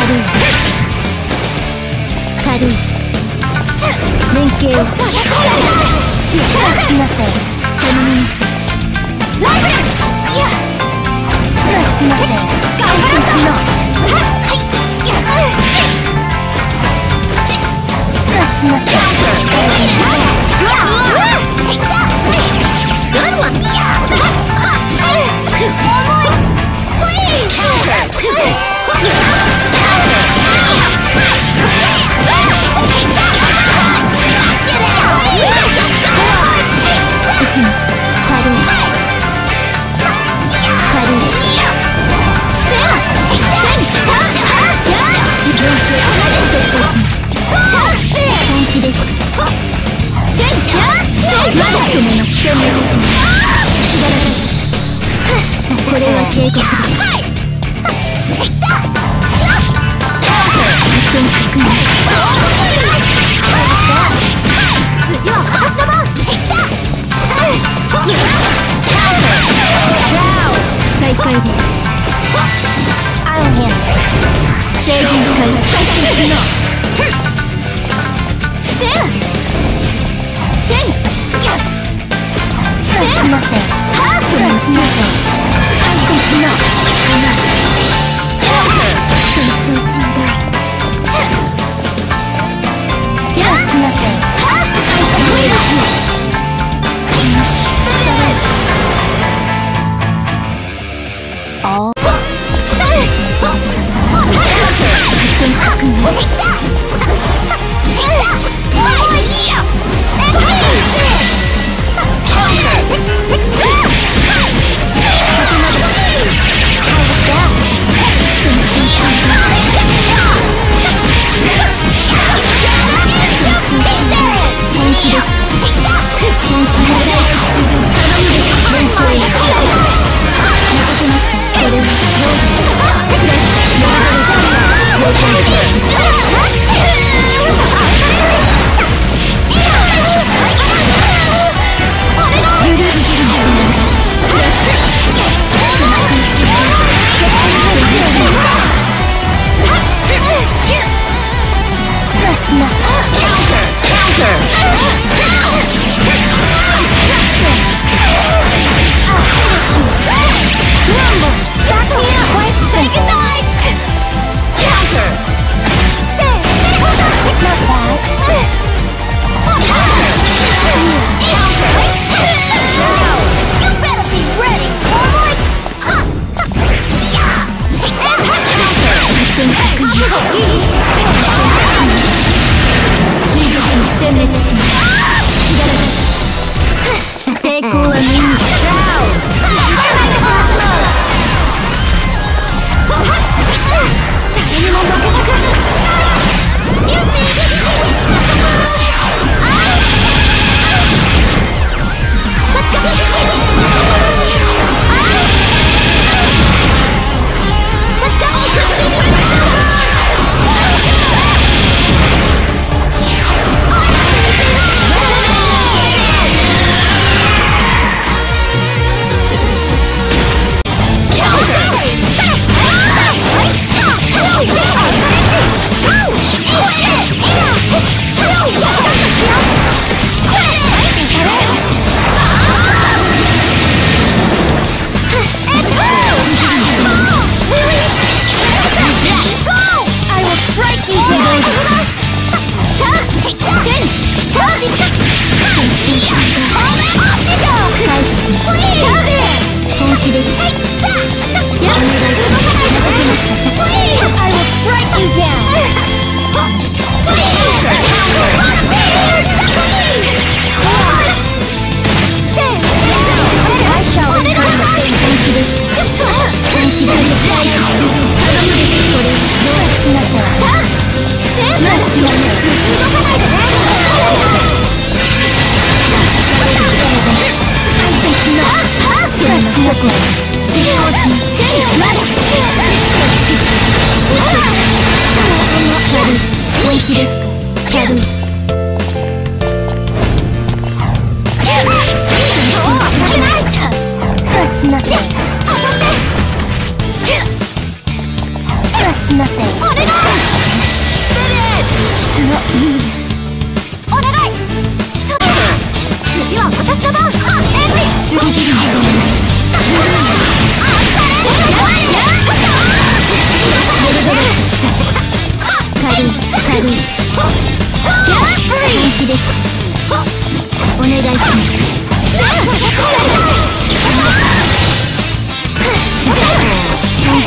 軽い連携をしっかり詰まったよこのミニライブランいや詰まったよ頑張ろう詰まったよ Good! これは警告です。Shaking because I cannot. Soon! 本気お願いフィニッシンリお願いします。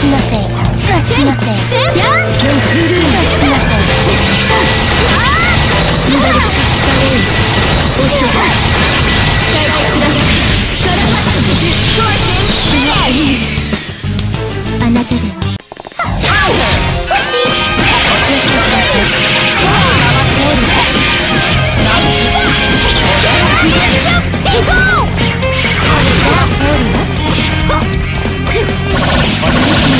That's nothing. That's nothing. That's nothing. 無駄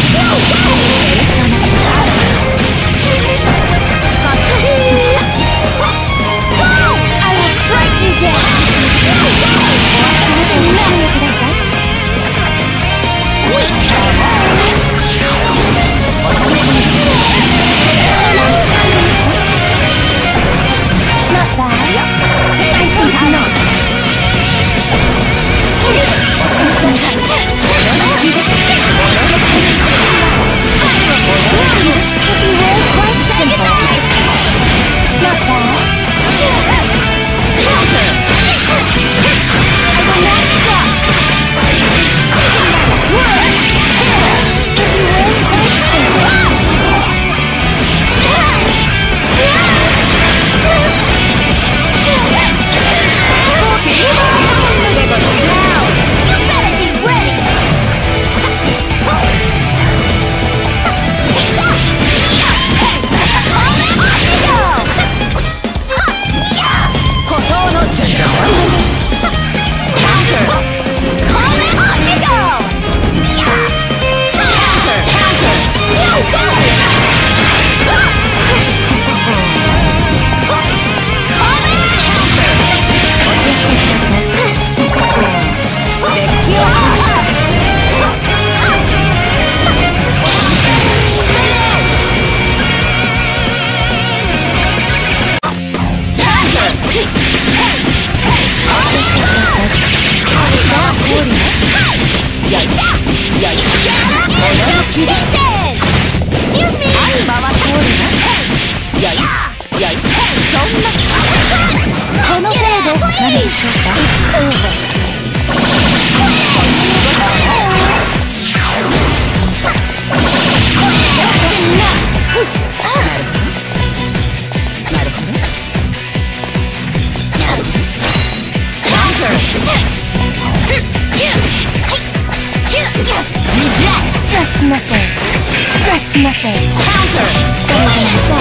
詰めて。カウン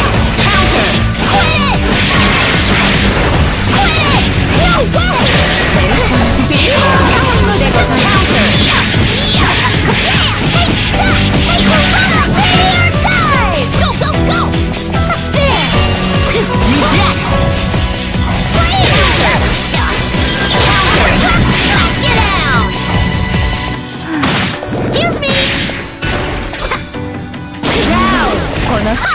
タ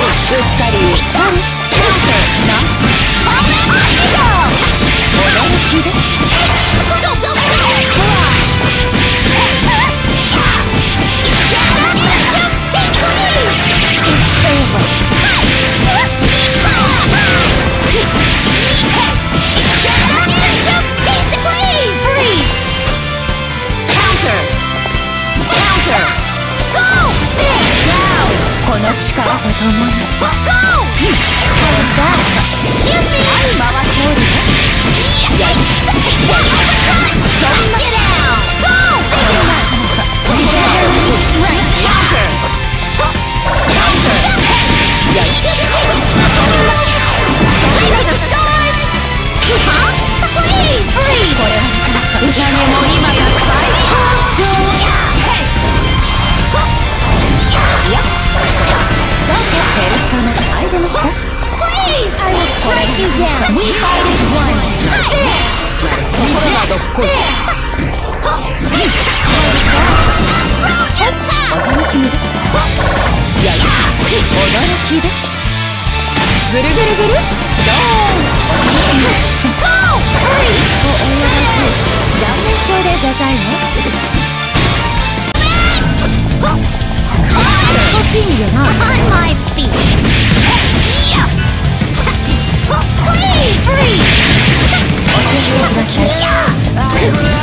Oh. 驚きです。ぐるぐるぐる。ドーン。ゴーお思いお残念症でございます。気持ちいいよな On my feet Please! Please! お手をください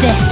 this.